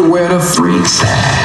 where the freaks at.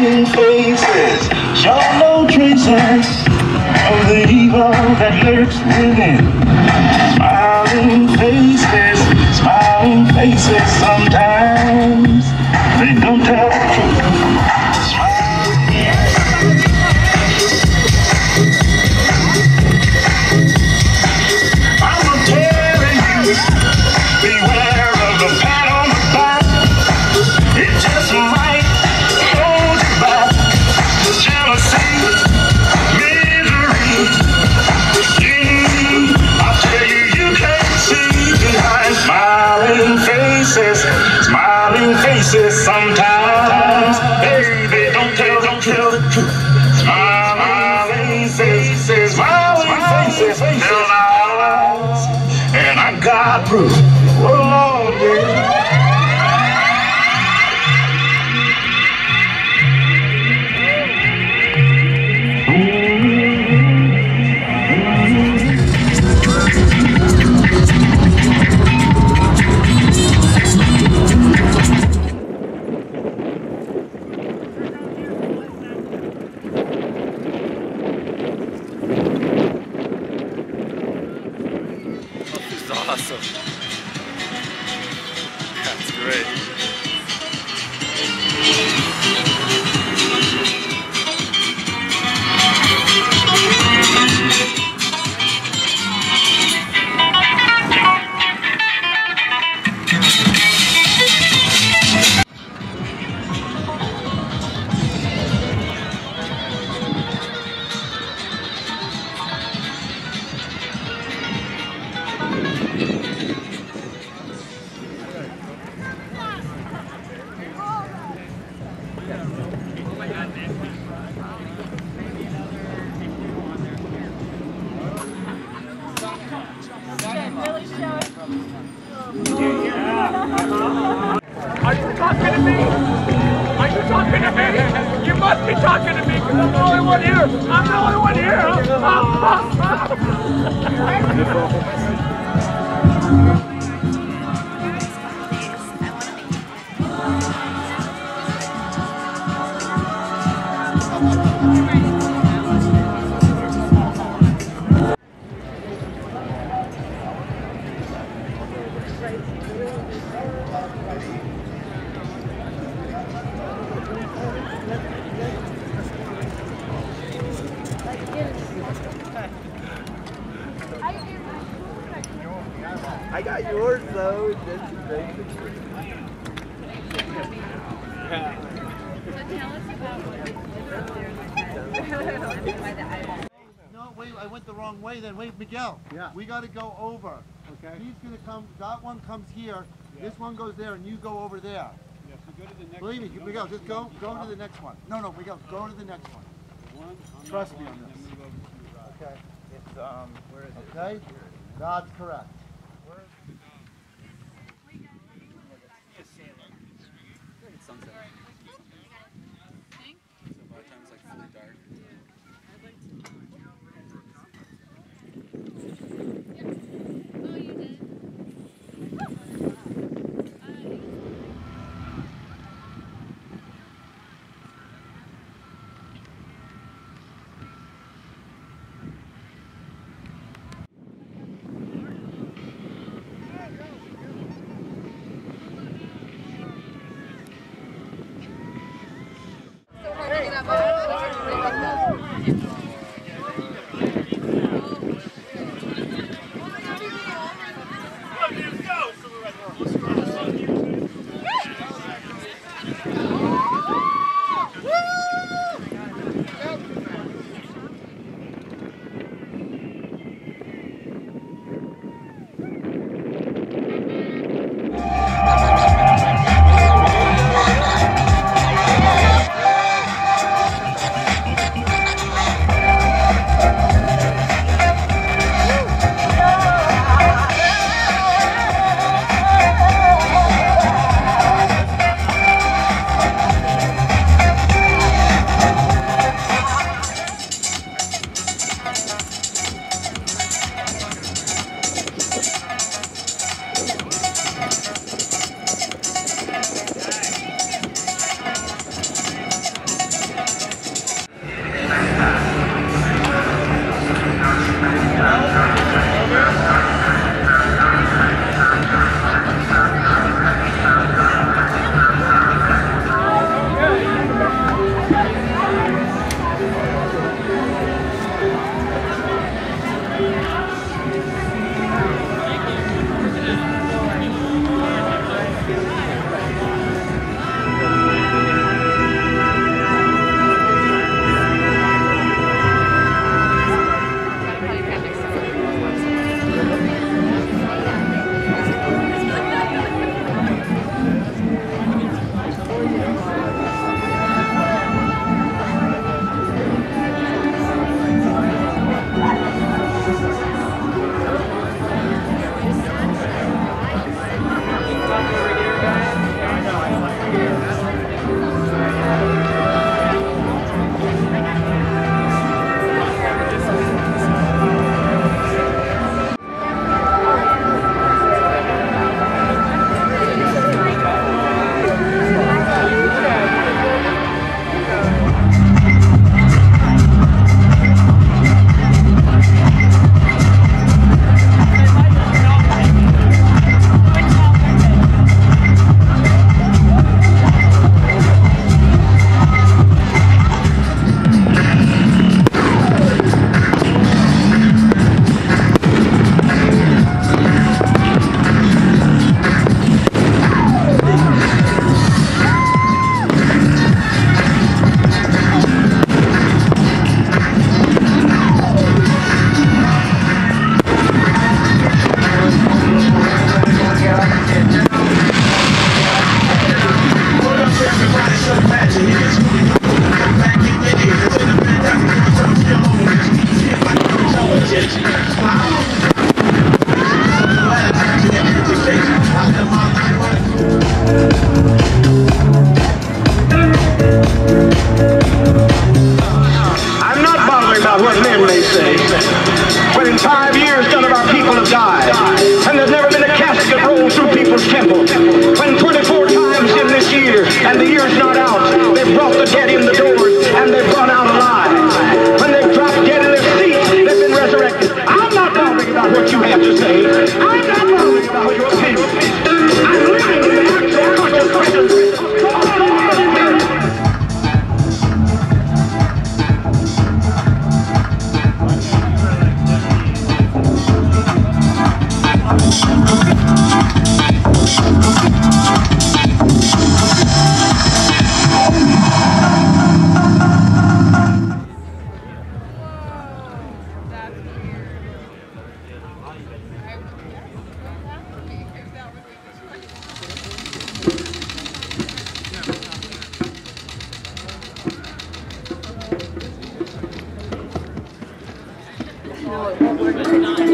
Smiling faces. Show no traces of the evil that lurks within. Smiling faces. Smiling faces. Sometimes got proof. Oh Lord. It's awesome. That's great. Must be talking to me because I'm the only one here. I'm the only one here. I got yours though. That's great. No, wait, I went the wrong way then. Wait, Miguel. Yeah. We gotta go over. Okay. He's gonna come, that one comes here, this one goes there, and you go over there. Yes, we go to the next Believe me, one. Miguel, just go, go to the next one. No, no, Miguel, go Go to the next one. One on Trust me one, on this. then move over to the right. Okay. It's, um, where is it? Okay? That's correct.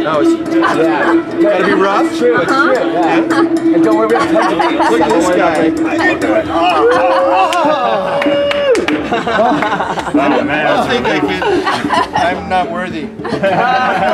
Gotta be rough. True, it's uh-huh. true. Yeah. And don't worry about touching Look at this guy. I don't think I can. I'm not worthy.